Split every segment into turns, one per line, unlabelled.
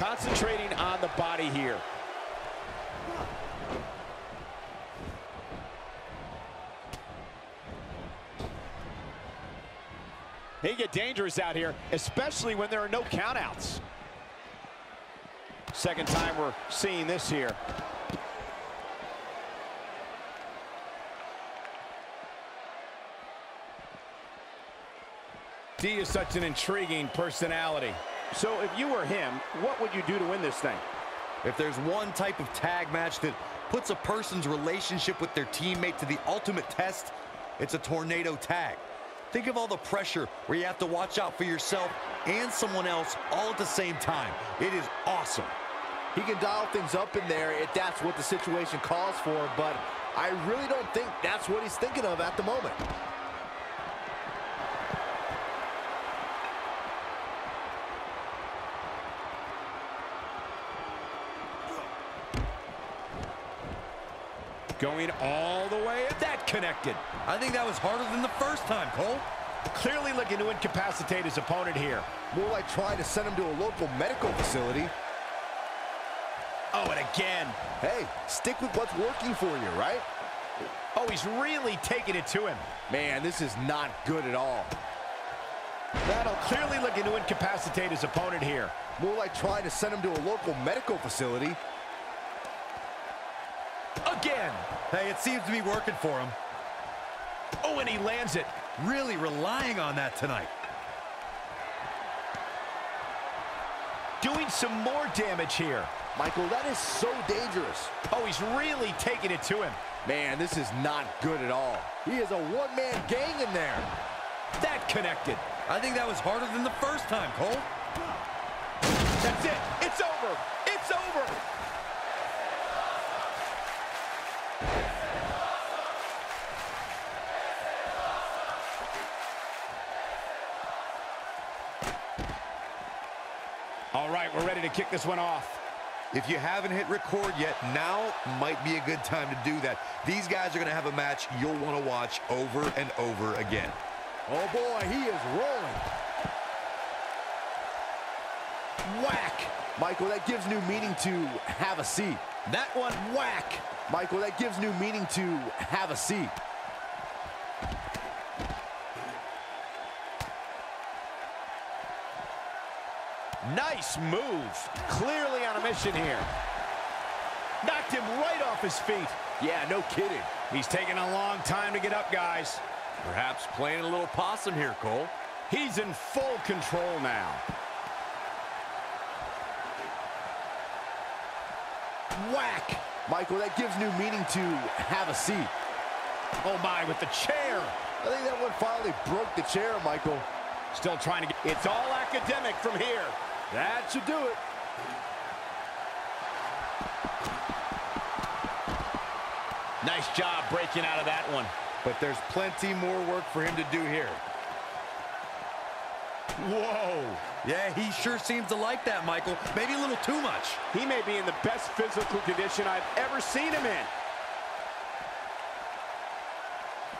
concentrating on the body here. He get dangerous out here, especially when there are no countouts. Second time we're seeing this here.
D is such an intriguing personality.
So if you were him, what would you do to win this thing?
If there's one type of tag match that puts a person's relationship with their teammate to the ultimate test, it's a tornado tag. Think of all the pressure where you have to watch out for yourself and someone else all at the same time. It is awesome.
He can dial things up in there if that's what the situation calls for, but I really don't think that's what he's thinking of at the moment.
Going all the way, that connected.
I think that was harder than the first time, Cole.
Clearly looking to incapacitate his opponent here.
More like trying to send him to a local medical facility.
Oh, and again.
Hey, stick with what's working for you, right?
Oh, he's really taking it to him.
Man, this is not good at all.
That'll clearly looking to incapacitate his opponent here.
More like trying to send him to a local medical facility.
Again.
Hey, it seems to be working for him.
Oh, and he lands it.
Really relying on that tonight.
Doing some more damage here.
Michael, that is so dangerous.
Oh, he's really taking it to him.
Man, this is not good at all. He is a one-man gang in there.
That connected.
I think that was harder than the first time, Cole.
That's it. It's over. It's over.
Right, we're ready to kick this one off.
If you haven't hit record yet, now might be a good time to do that. These guys are going to have a match you'll want to watch over and over again.
Oh boy, he is rolling.
Whack.
Michael, that gives new meaning to have a seat.
That one, whack.
Michael, that gives new meaning to have a seat.
Nice move. Clearly on a mission here. Knocked him right off his feet.
Yeah, no kidding.
He's taking a long time to get up, guys.
Perhaps playing a little possum here, Cole.
He's in full control now.
Whack.
Michael, that gives new meaning to have a seat.
Oh my, with the chair.
I think that one finally broke the chair, Michael.
Still trying to get...
It's all academic from here.
That should do it.
Nice job breaking out of that one.
But there's plenty more work for him to do here.
Whoa.
Yeah, he sure seems to like that, Michael. Maybe a little too much.
He may be in the best physical condition I've ever seen him in.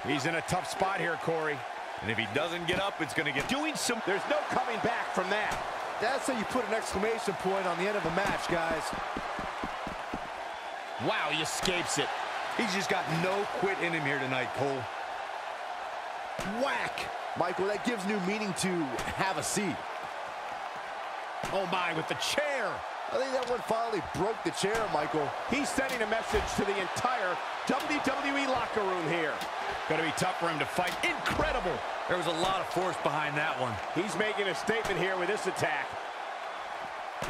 He's in a tough spot here, Corey.
And if he doesn't get up, it's going to get...
Doing some... There's no coming back from that.
That's how you put an exclamation point on the end of a match, guys.
Wow, he escapes it.
He's just got no quit in him here tonight, Cole.
Whack.
Michael, that gives new meaning to have a seat.
Oh my, with the chair.
I think that one finally broke the chair, Michael.
He's sending a message to the entire WWE locker room here.
Going to be tough for him to fight.
Incredible.
There was a lot of force behind that one.
He's making a statement here with this attack.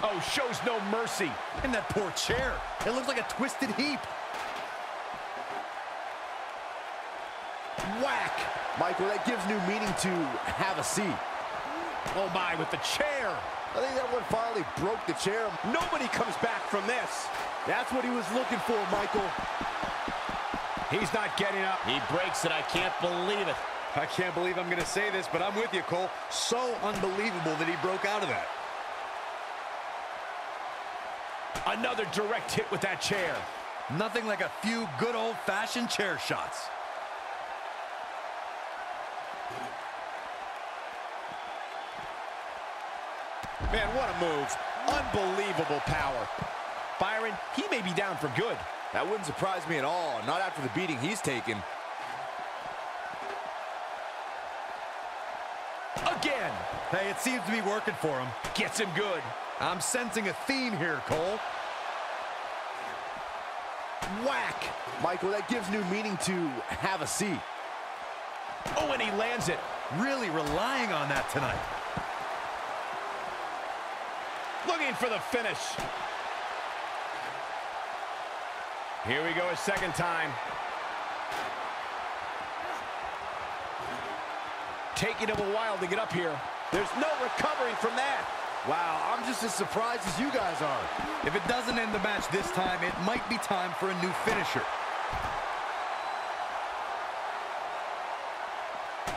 Oh, shows no mercy.
And that poor chair. It looks like a twisted heap.
Whack.
Michael, that gives new meaning to have a seat.
Oh my, with the chair.
I think that one finally broke the chair.
Nobody comes back from this.
That's what he was looking for, Michael.
He's not getting up.
He breaks it. I can't believe it.
I can't believe I'm going to say this, but I'm with you, Cole. So unbelievable that he broke out of that.
Another direct hit with that chair.
Nothing like a few good old-fashioned chair shots.
Man, what a move. Unbelievable power. Byron, he may be down for good.
That wouldn't surprise me at all, not after the beating he's taken.
Again.
Hey, it seems to be working for him.
Gets him good.
I'm sensing a theme here, Cole.
Whack.
Michael, that gives new meaning to have a seat.
Oh, and he lands it.
Really relying on that tonight.
Looking for the finish. Here we go a second time.
Taking him a while to get up here. There's no recovering from that.
Wow, I'm just as surprised as you guys are.
If it doesn't end the match this time, it might be time for a new finisher.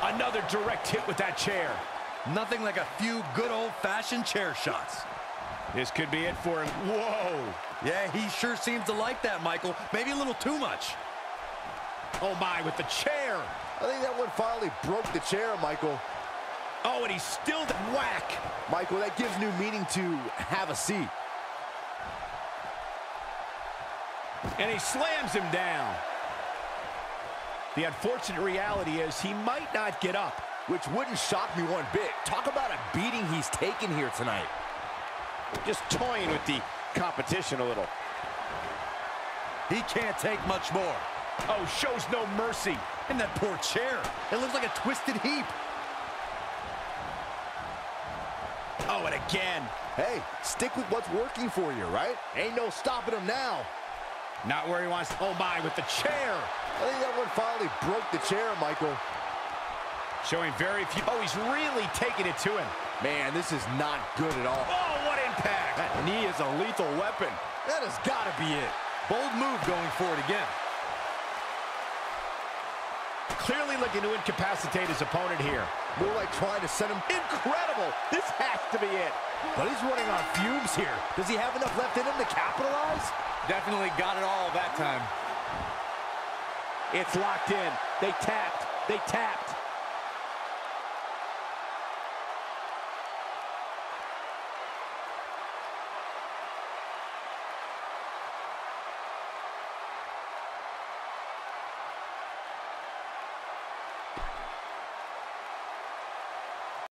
Another direct hit with that chair.
Nothing like a few good old-fashioned chair shots.
This could be it for him. Whoa.
Yeah, he sure seems to like that, Michael. Maybe a little too much.
Oh, my, with the chair.
I think that one finally broke the chair, Michael.
Oh, and he's still the whack.
Michael, that gives new meaning to have a seat.
And he slams him down.
The unfortunate reality is he might not get up.
Which wouldn't shock me one bit. Talk about a beating he's taken here tonight.
Just toying with the competition a little.
He can't take much more.
Oh, shows no mercy.
And that poor chair. It looks like a twisted heap.
Oh, and again.
Hey, stick with what's working for you, right? Ain't no stopping him now.
Not where he wants. To. Oh, my, with the chair.
I think that one finally broke the chair, Michael.
Showing very few.
Oh, he's really taking it to him.
Man, this is not good at all.
Oh, what impact.
That knee is a lethal weapon. That has got to be it.
Bold move going forward again.
Clearly looking to incapacitate his opponent here.
More like trying to send him...
Incredible. This to be it.
But he's running on fumes here. Does he have enough left in him to capitalize?
Definitely got it all that time.
It's locked in. They tapped. They tapped.